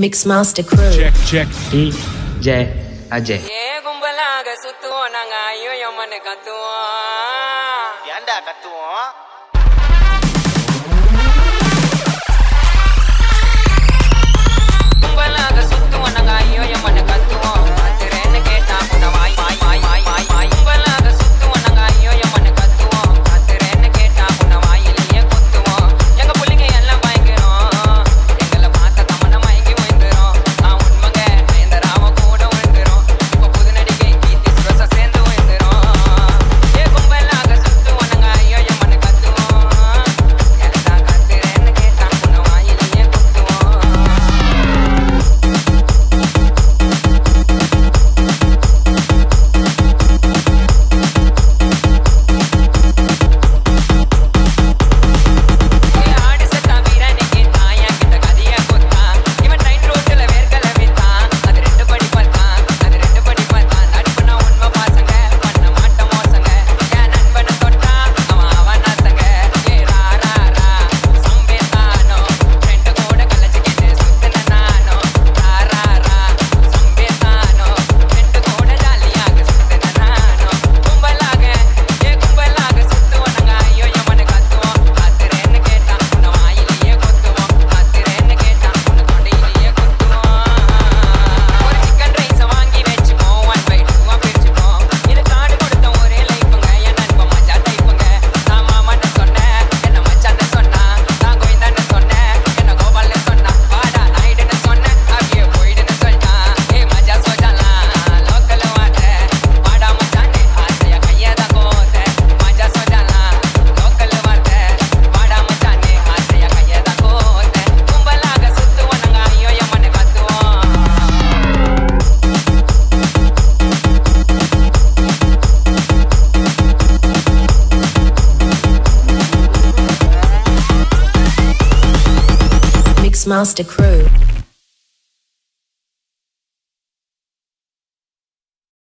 Mix Master Crew. Check, check. DJ Ajay. ஏகும் பலாக சுத்துவோம் நாங்க ஐயோ மனு கத்துவோம் ஏண்டா கத்துவோம் Mixmaster Crew.